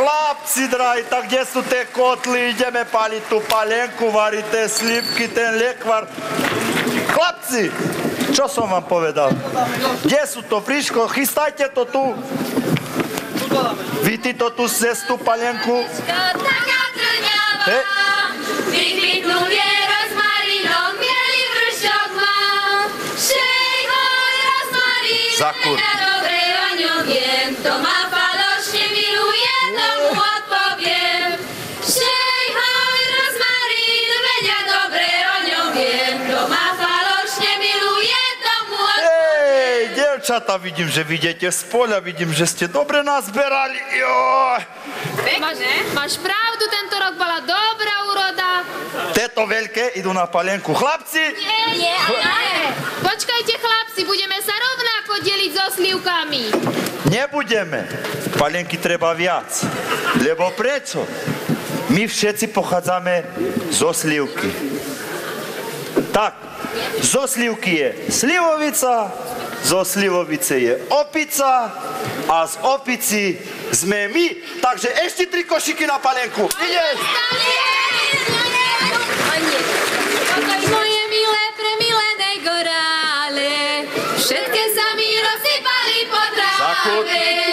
Chlapci drahí, tak kde sú tie kotly? Ideme paliť tú palenku, variť tie slípky, ten lekvar. Chlapci, čo som vám povedal? Kde sú to, Friško? Chystajte to tu. Víti to tu cez tú palenku? Taká trňava, vykvitnú viera s vršok má. Šej môj rozmarín, ja dobre o ňom viem, to má. Ej, devčata, vidím, že vidíte z poľa, vidím, že ste dobre nazberali. Joj. Máš, pravdu, tento rok bola dobrá úroda. Tieto veľké idú na palenku. Chlapci, Nie, ale... Počkajte, chlapci, budeme sa rovnako deliť so slivkami. nebudeme. Palenky treba viac. Lebo prečo? My všetci pochádzame zo slivky. Tak, zo slivky je slivovica, zo slivovice je opica a z opici sme my. Takže ešte tri košiky na palenku. Ideš! Moje milé, premilené gorále, všetké sa mi rozsypali po tráve.